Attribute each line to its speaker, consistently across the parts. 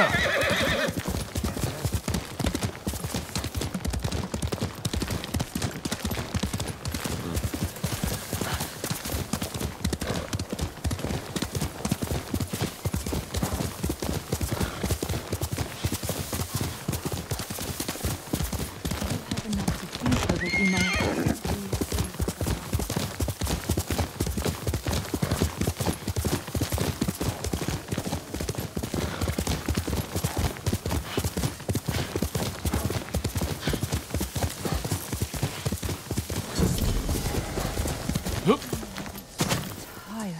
Speaker 1: tired. I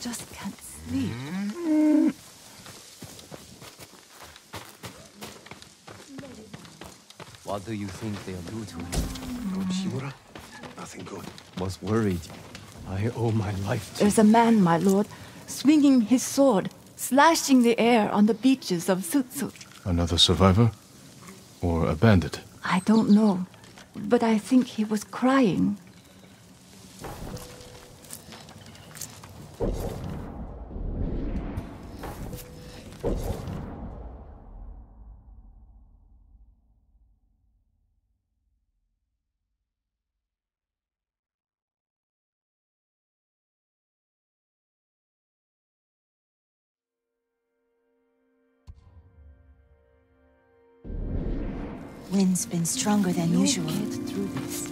Speaker 1: just can't sleep.
Speaker 2: What do you think they'll do to you?
Speaker 3: Shimura? Nothing good.
Speaker 2: Was worried. I owe my life to
Speaker 1: There's a man, my lord, swinging his sword, slashing the air on the beaches of Sutsut.
Speaker 3: Another survivor? Or a bandit?
Speaker 1: I don't know, but I think he was crying.
Speaker 4: Wind's been stronger than
Speaker 1: You'll
Speaker 4: usual.
Speaker 1: get through this.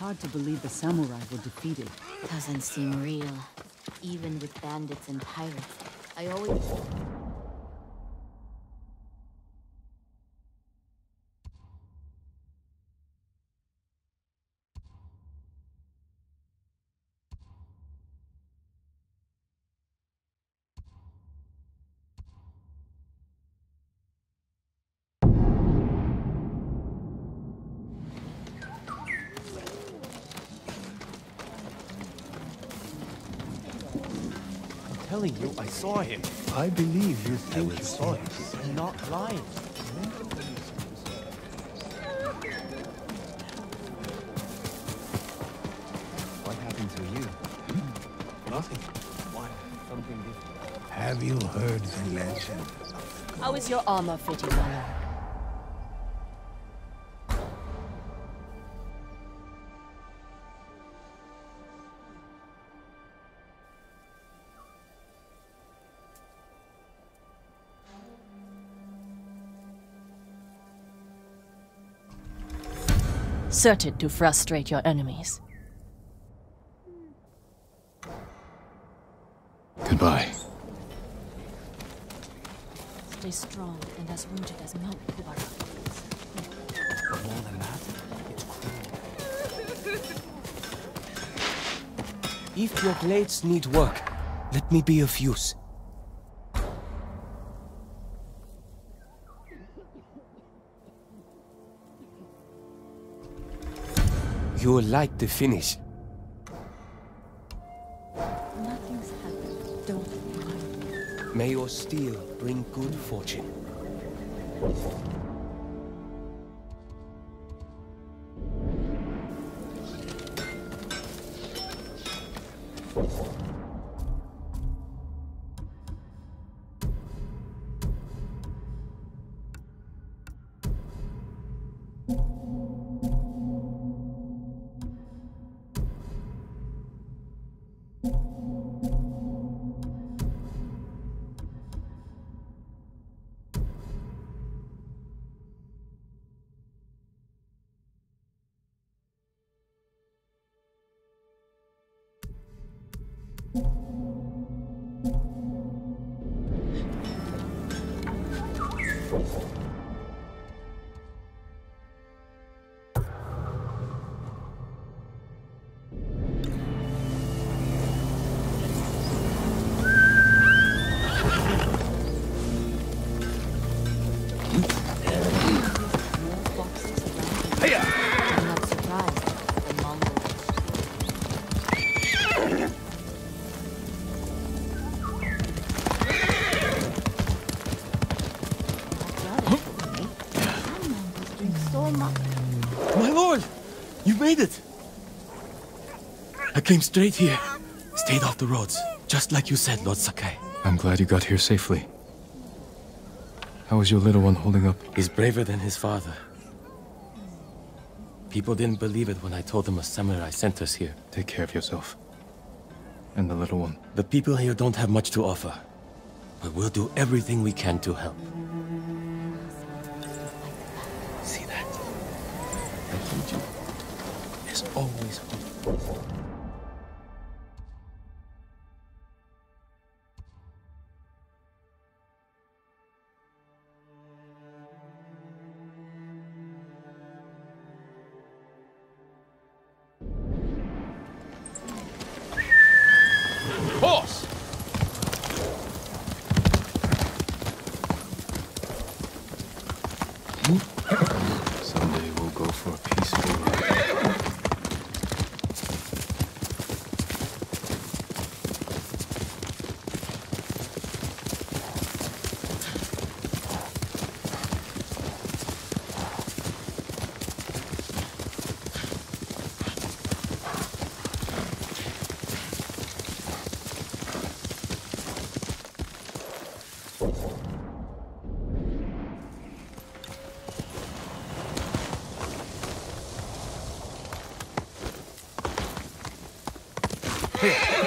Speaker 5: Hard to believe the samurai were defeated.
Speaker 4: Doesn't seem real. Even with bandits and pirates. I always...
Speaker 2: telling you, I saw him.
Speaker 3: I believe you think you saw it.
Speaker 2: I'm not lying. What happened to you? Hmm?
Speaker 3: Nothing.
Speaker 2: Why? Something different.
Speaker 3: Have you heard the legend?
Speaker 4: How is your armor fitting, my Certain to frustrate your enemies.
Speaker 3: Goodbye.
Speaker 4: Stay strong and as rooted as Mount Kubara.
Speaker 2: More than that, it's cruel.
Speaker 6: If your blades need work, let me be of use. You'll like the finish.
Speaker 1: Nothing's happened. Don't worry.
Speaker 6: May your steel bring good fortune.
Speaker 7: Came straight here. Stayed off the roads. Just like you said, Lord Sakai.
Speaker 8: I'm glad you got here safely. How is your little one holding up?
Speaker 7: He's braver than his father. People didn't believe it when I told them a samurai sent us here.
Speaker 8: Take care of yourself. And the little one.
Speaker 7: The people here don't have much to offer. But we'll do everything we can to help. See that? I told you. There's always hope.
Speaker 8: 对。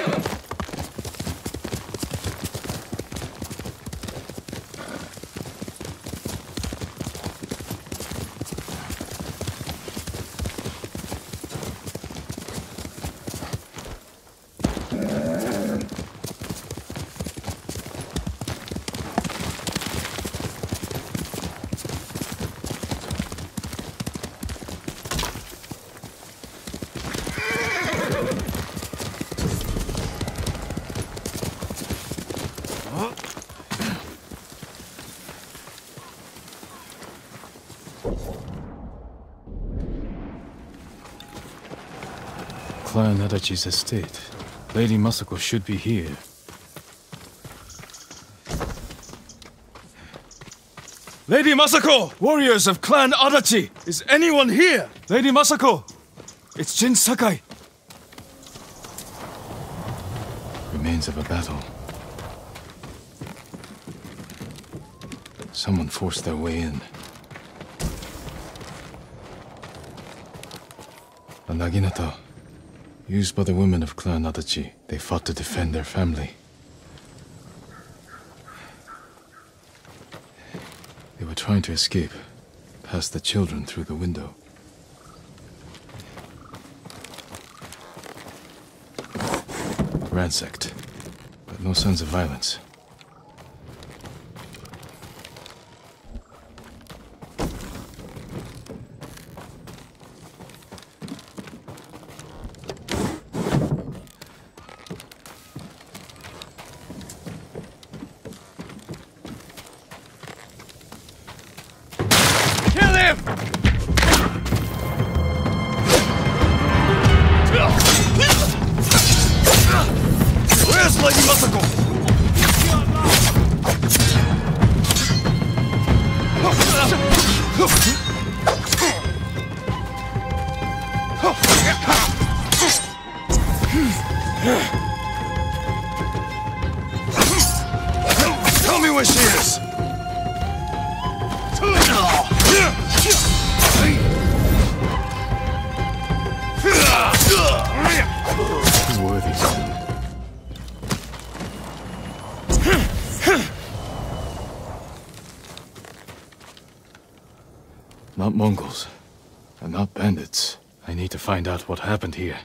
Speaker 8: Clan Adachi's estate. Lady Masako should be here.
Speaker 9: Lady Masako! Warriors of Clan Adachi! Is anyone here? Lady Masako! It's Jin Sakai.
Speaker 8: Remains of a battle. Someone forced their way in. A Naginata, used by the women of Clan Adachi. They fought to defend their family. They were trying to escape, past the children through the window. Ransacked, but no signs of violence.
Speaker 9: Him!
Speaker 8: Out what happened here.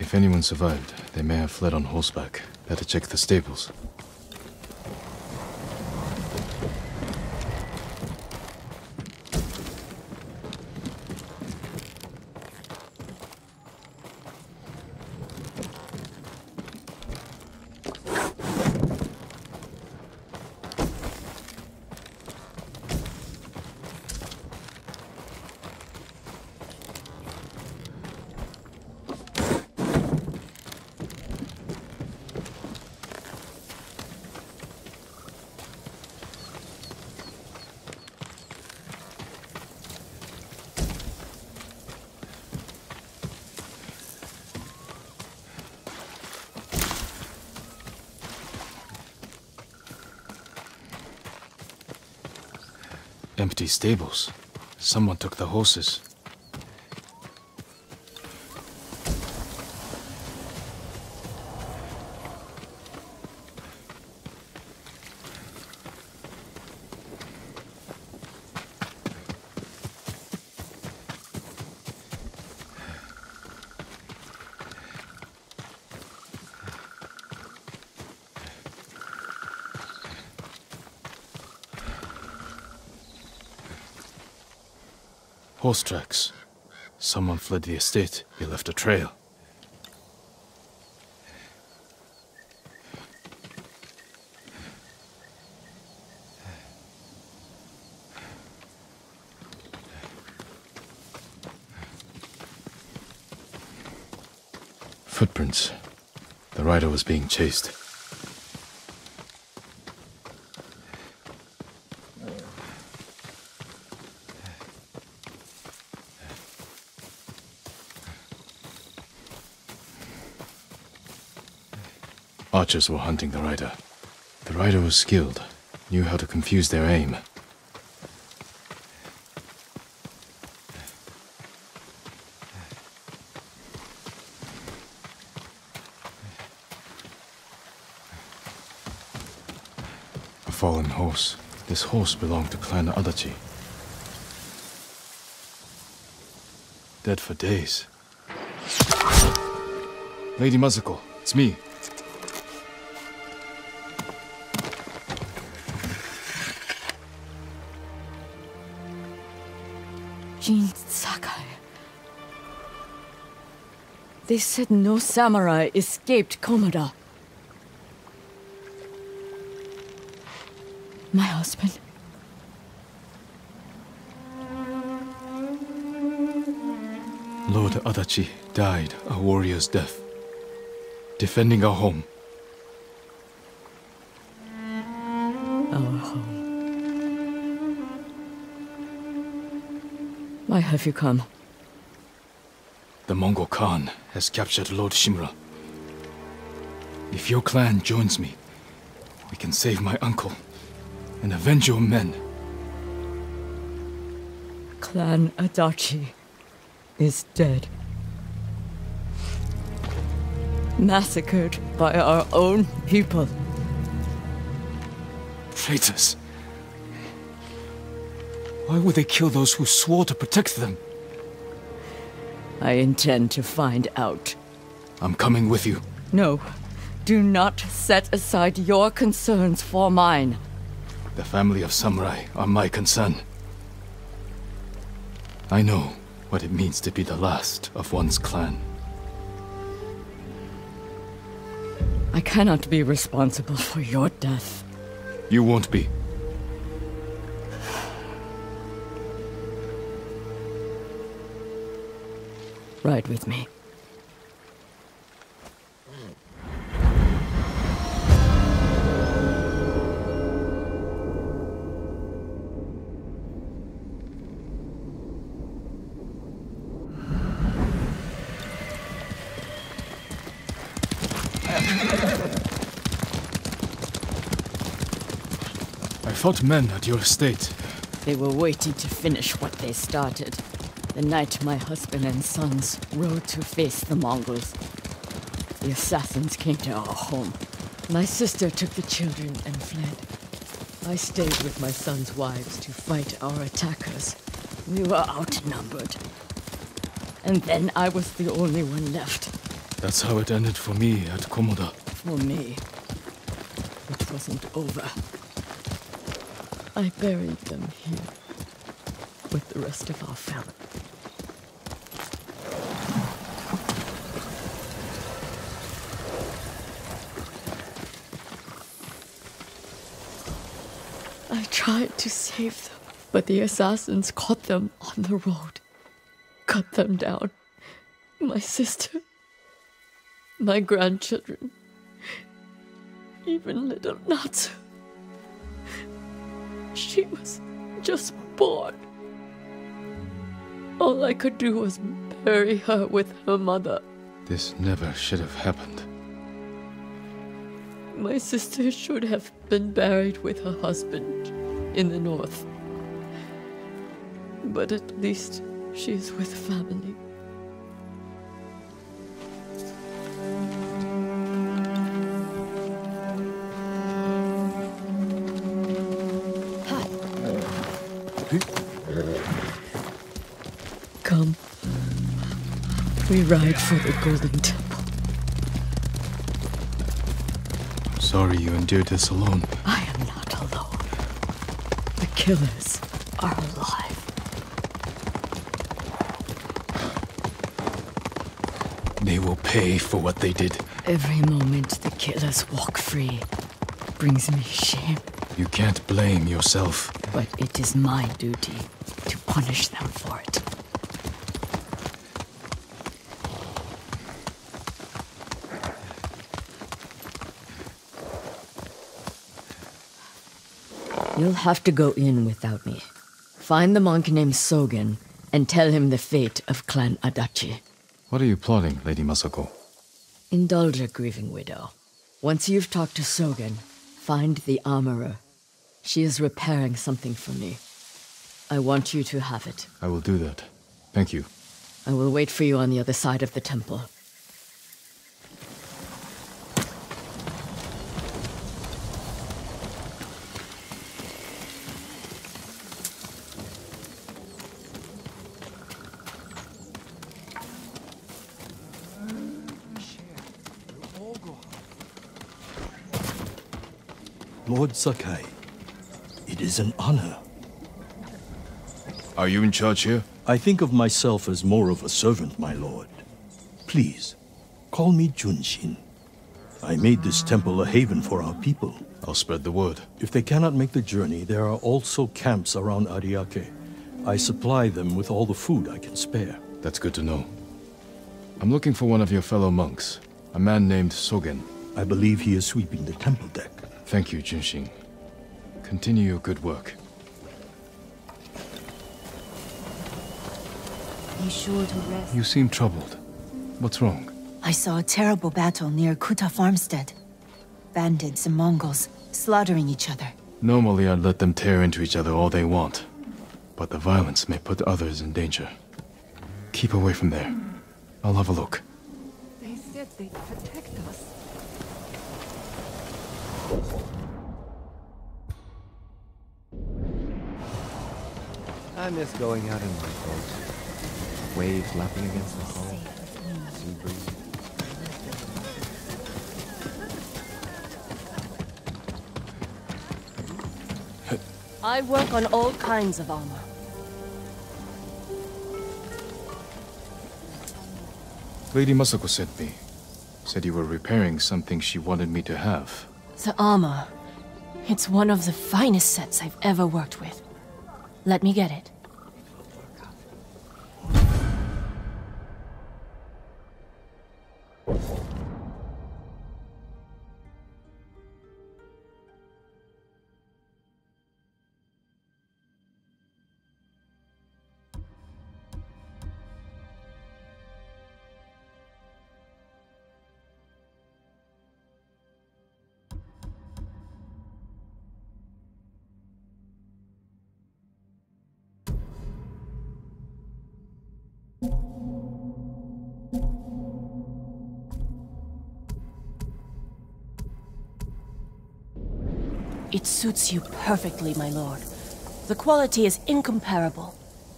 Speaker 8: If anyone survived, they may have fled on horseback. Better check the stables. Empty stables. Someone took the horses. Horse tracks. Someone fled the estate. He left a trail. Footprints. The rider was being chased. Archers were hunting the rider. The rider was skilled, knew how to confuse their aim. A fallen horse. This horse belonged to Clan Adachi. Dead for days. Lady Masako, it's me,
Speaker 10: Jin Sakai. They said no samurai escaped Komoda. My husband.
Speaker 8: Lord Adachi died a warrior's death, defending our home.
Speaker 10: Have you come?
Speaker 8: The Mongol Khan has captured Lord Shimura. If your clan joins me, we can save my uncle and avenge your men.
Speaker 10: Clan Adachi is dead. Massacred by our own people.
Speaker 8: Traitors! Why would they kill those who swore to protect them?
Speaker 10: I intend to find out.
Speaker 8: I'm coming with you.
Speaker 10: No, do not set aside your concerns for mine.
Speaker 8: The family of samurai are my concern. I know what it means to be the last of one's clan.
Speaker 10: I cannot be responsible for your death.
Speaker 8: You won't be.
Speaker 10: Ride with me.
Speaker 8: I fought men at your estate.
Speaker 10: They were waiting to finish what they started. The night my husband and sons rode to face the Mongols. The assassins came to our home. My sister took the children and fled. I stayed with my sons' wives to fight our attackers. We were outnumbered. And then I was the only one left.
Speaker 8: That's how it ended for me at Komoda.
Speaker 10: For me, it wasn't over. I buried them here with the rest of our family. Tried to save them, but the assassins caught them on the road, cut them down. My sister, my grandchildren, even little Natsu. She was just born. All I could do was bury her with her mother.
Speaker 8: This never should have happened.
Speaker 10: My sister should have been buried with her husband in the north. But at least she is with family. Come. We ride for the Golden Temple.
Speaker 8: Sorry you endured this alone.
Speaker 10: I killers are alive.
Speaker 8: They will pay for what they did.
Speaker 10: Every moment the killers walk free brings me shame,
Speaker 8: You can't blame yourself.
Speaker 10: but it is my duty to punish them for it. You'll have to go in without me. Find the monk named Sogen and tell him the fate of Clan Adachi.
Speaker 8: What are you plotting, Lady Masako?
Speaker 10: Indulge a grieving widow. Once you've talked to Sogen, find the armorer. She is repairing something for me. I want you to have it.
Speaker 8: I will do that. Thank you.
Speaker 10: I will wait for you on the other side of the temple.
Speaker 11: Lord Sakai, it is an honor.
Speaker 8: Are you in charge here?
Speaker 11: I think of myself as more of a servant, my lord. Please, call me Junshin. I made this temple a haven for our people.
Speaker 8: I'll spread the word.
Speaker 11: If they cannot make the journey, there are also camps around Ariake. I supply them with all the food I can spare.
Speaker 8: That's good to know. I'm looking for one of your fellow monks, a man named Sogen.
Speaker 11: I believe he is sweeping the temple deck.
Speaker 8: Thank you, Junshin. Continue your good work.
Speaker 12: Be sure to rest.
Speaker 8: You seem troubled. What's wrong?
Speaker 12: I saw a terrible battle near Kuta Farmstead. Bandits and Mongols slaughtering each other.
Speaker 8: Normally, I'd let them tear into each other all they want. But the violence may put others in danger. Keep away from there. I'll have a look.
Speaker 1: They said they'd protect
Speaker 2: I miss going out in my boat. Waves lapping against the hull. Sea breeze.
Speaker 4: I work on all kinds of armor.
Speaker 8: Lady Masako sent me. Said you were repairing something she wanted me to have.
Speaker 4: The armor. It's one of the finest sets I've ever worked with. Let me get it. Suits you perfectly, my lord. The quality is incomparable.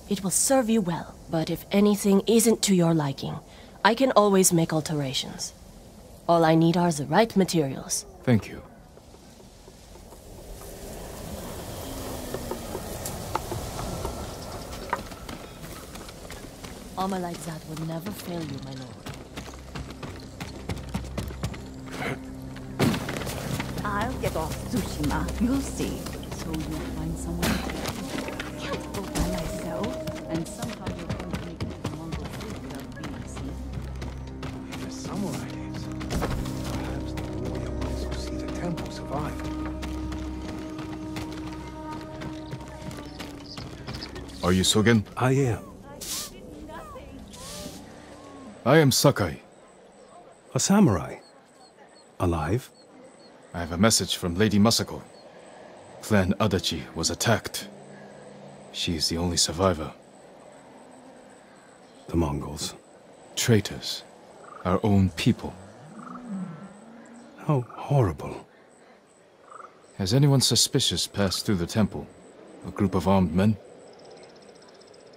Speaker 4: It will serve you well, but if anything isn't to your liking, I can always make alterations. All I need are the right materials.
Speaker 8: Thank you.
Speaker 4: Armor like that will never fail you, my lord.
Speaker 1: I'll get off Tsushima. You'll see.
Speaker 5: So you'll find someone
Speaker 1: Can't go by myself.
Speaker 5: and somehow you're going to make it to the Mongol food without being seen.
Speaker 13: If a samurai lives, perhaps the warrior ones who see the temple survive.
Speaker 8: Are you Sogen?
Speaker 11: I am.
Speaker 8: I am Sakai.
Speaker 11: A samurai. Alive?
Speaker 8: I have a message from Lady Masako. Clan Adachi was attacked. She is the only survivor.
Speaker 13: The Mongols.
Speaker 8: Traitors. Our own people.
Speaker 13: How horrible.
Speaker 8: Has anyone suspicious passed through the temple? A group of armed men?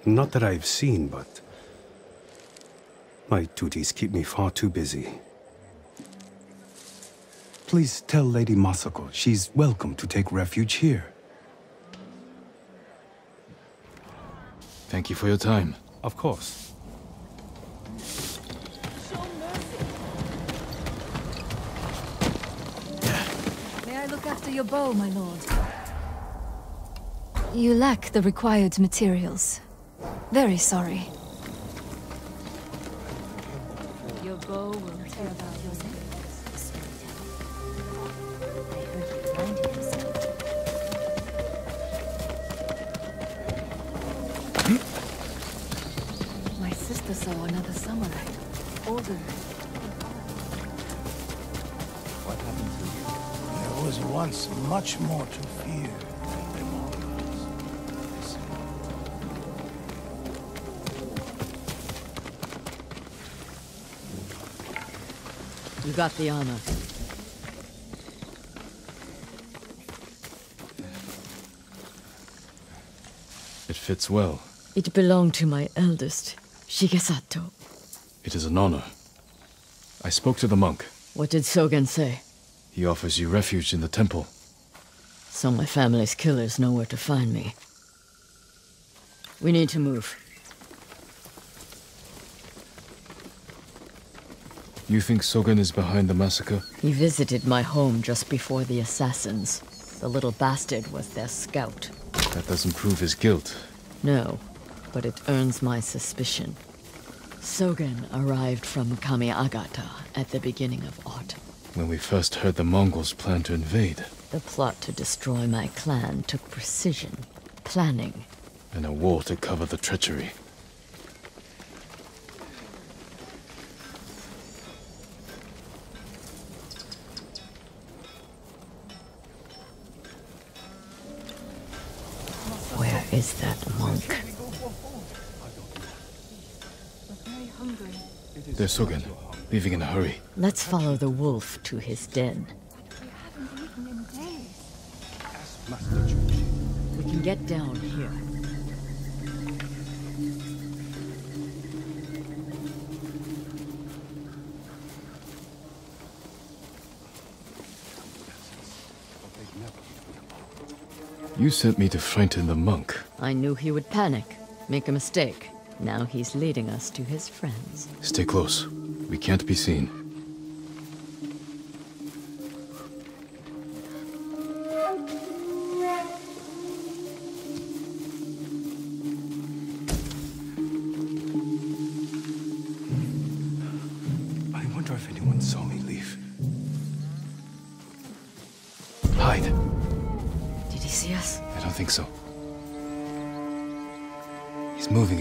Speaker 13: Not that I've seen, but... My duties keep me far too busy. Please tell Lady Masako she's welcome to take refuge here.
Speaker 8: Thank you for your time.
Speaker 13: Of course.
Speaker 1: May I look after your bow, my lord? You lack the required materials. Very sorry.
Speaker 10: Your bow will tear about
Speaker 1: sister saw another samurai. Older.
Speaker 2: What happened to you?
Speaker 3: There was once much more to fear than the Mongols.
Speaker 10: You got the armor.
Speaker 8: It fits well.
Speaker 10: It belonged to my eldest, Shigesato.
Speaker 8: It is an honor. I spoke to the monk.
Speaker 10: What did Sogen say?
Speaker 8: He offers you refuge in the temple.
Speaker 10: So my family's killers know where to find me. We need to move.
Speaker 8: You think Sogen is behind the massacre?
Speaker 10: He visited my home just before the assassins. The little bastard was their scout.
Speaker 8: That doesn't prove his guilt.
Speaker 10: No, but it earns my suspicion. Sogen arrived from Kamiagata at the beginning of autumn.
Speaker 8: When we first heard the Mongols plan to invade,
Speaker 10: The plot to destroy my clan took precision, planning.
Speaker 8: and a war to cover the treachery.
Speaker 10: Where is that monk?
Speaker 1: Very hungry.
Speaker 8: There's Sogen, leaving in a hurry.
Speaker 10: Let's follow the wolf to his den.
Speaker 1: Haven't eaten in days.
Speaker 10: We can get down here.
Speaker 8: You sent me to frighten the monk.
Speaker 10: I knew he would panic, make a mistake. Now he's leading us to his friends.
Speaker 8: Stay close. We can't be seen.
Speaker 13: I wonder if anyone saw me leave.
Speaker 8: Hide.
Speaker 10: Did he see us?
Speaker 8: I don't think so. He's moving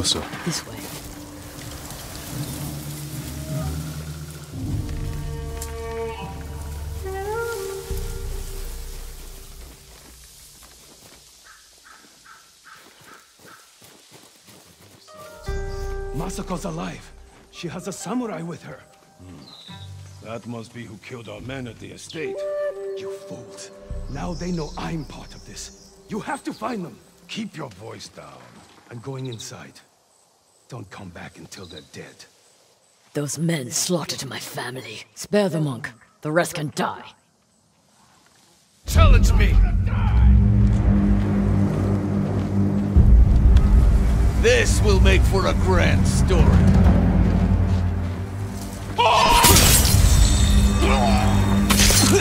Speaker 8: closer.
Speaker 10: This way.
Speaker 3: Masako's alive. She has a samurai with her. Hmm. That must be who killed our men at the estate. You fools. Now they know I'm part of this. You have to find them. Keep your voice down. I'm going inside. Don't come back until they're dead.
Speaker 10: Those men slaughtered my family. Spare the monk. The rest can die.
Speaker 3: Challenge me!
Speaker 6: This will make for a grand story.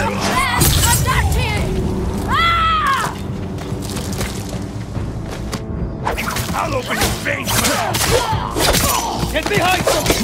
Speaker 3: I'll
Speaker 6: Get behind them!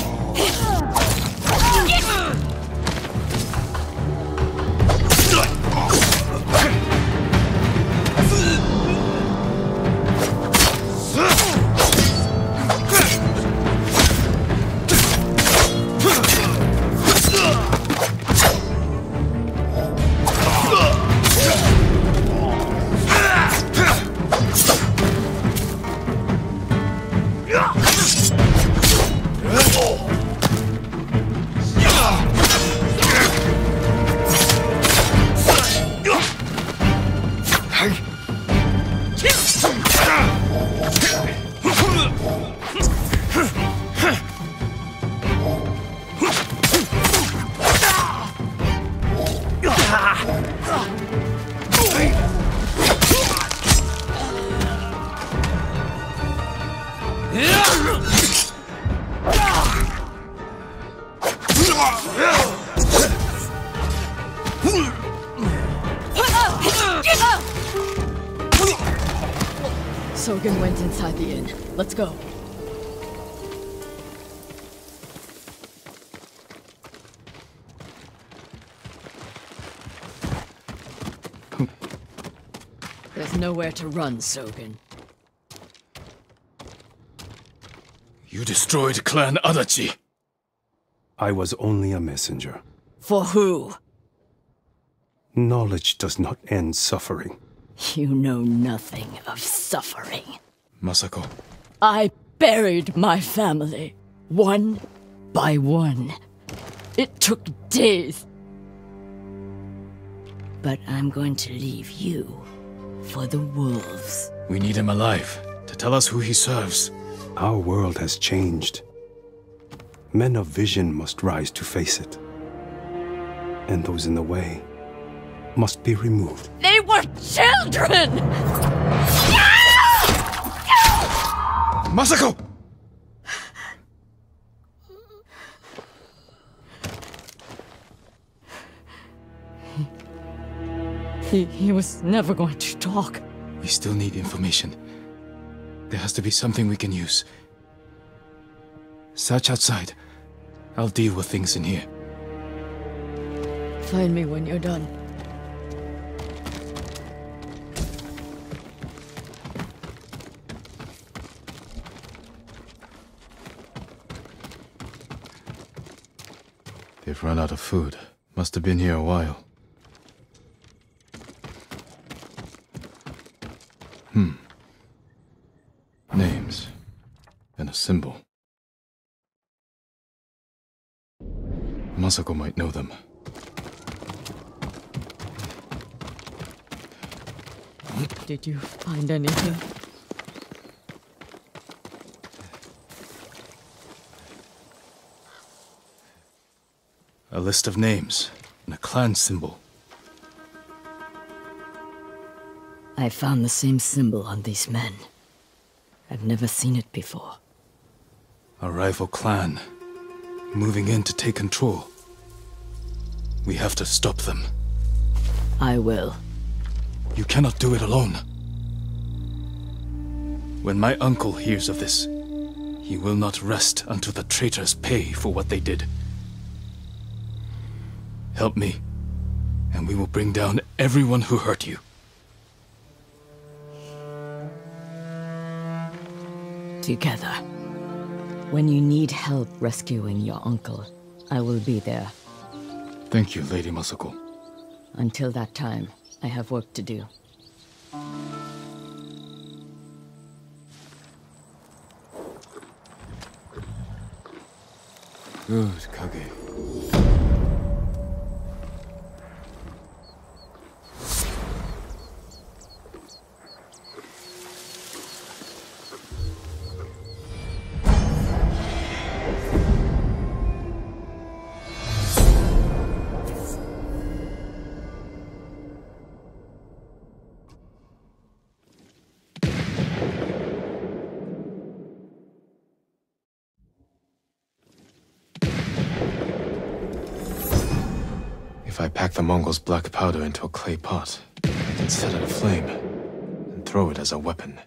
Speaker 10: Sogen went inside the inn. Let's go. There's nowhere to run, Sogen.
Speaker 8: You destroyed Clan Adachi.
Speaker 3: I was only a messenger.
Speaker 10: For who?
Speaker 3: Knowledge does not end suffering.
Speaker 10: You know nothing of suffering.
Speaker 8: Masako,
Speaker 10: I buried my family, one by one. It took days. But I'm going to leave you for the wolves.
Speaker 8: we need him alive to tell us who he serves.
Speaker 3: Our world has changed. Men of vision must rise to face it. And those in the way must be removed.
Speaker 10: They were children!
Speaker 8: Masako!
Speaker 10: He, he was never going to talk.
Speaker 8: We still need information. There has to be something we can use. Search outside. I'll deal with things in here.
Speaker 10: Find me when you're done.
Speaker 8: They've run out of food. Must have been here a while. Hmm. Names. And a symbol. Masako might know them.
Speaker 10: Did you find anything?
Speaker 8: A list of names and a clan symbol.
Speaker 10: I found the same symbol on these men. I've never seen it before.
Speaker 8: A rival clan. Moving in to take control. We have to stop them.
Speaker 10: I will.
Speaker 8: You cannot do it alone. When my uncle hears of this, he will not rest until the traitors pay for what they did. Help me, and we will bring down everyone who hurt you.
Speaker 10: together. When you need help rescuing your uncle, I will be there.
Speaker 14: Thank you, Lady Masako.
Speaker 10: Until that time, I have work to do.
Speaker 15: Good, Kage.
Speaker 8: Mongols' black powder into a clay pot, can set it aflame and throw it as a weapon.